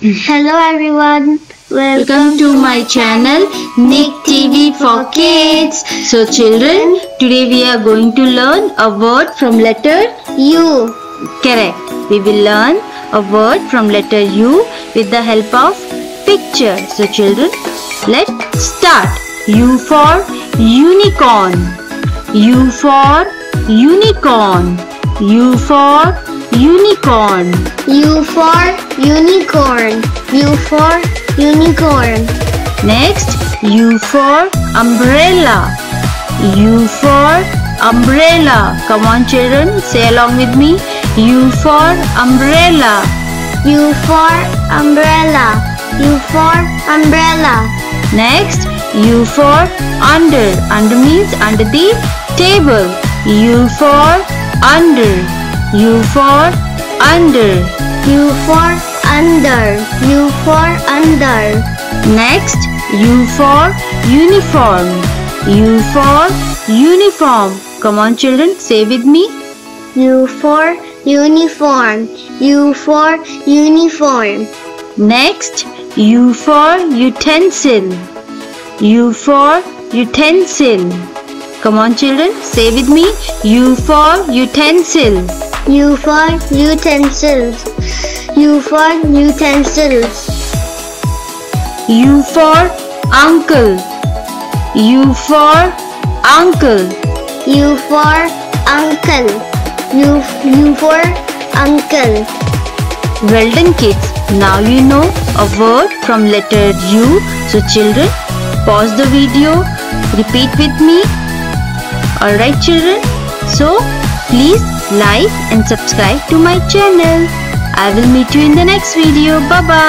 Hello everyone. Welcome to my channel Nick TV for Kids. So children, today we are going to learn a word from letter U. correct. We will learn a word from letter U with the help of picture. So children, let's start. U for unicorn. U for unicorn. U for unicorn. U for unicorn. U for unicorn. Next, U for umbrella. U for umbrella. Come on, children, say along with me. U for umbrella. U for umbrella. U for umbrella. Next, U for under. Under means under the table. U for under. U for under. U for under. U for under. Next, U for uniform. U for uniform. Come on, children, say with me. U for uniform. U for uniform. Next, U for utensil. U for utensil. Come on, children, say with me. U for utensil. U for utensils. U for utensils. U for uncle. U for uncle. U for uncle. U, U for uncle. Well done, kids. Now you know a word from letter U. So, children, pause the video. Repeat with me. Alright, children. So, please like and subscribe to my channel. I will meet you in the next video. Bye bye.